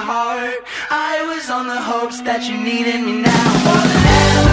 heart. I was on the hopes that you needed me now.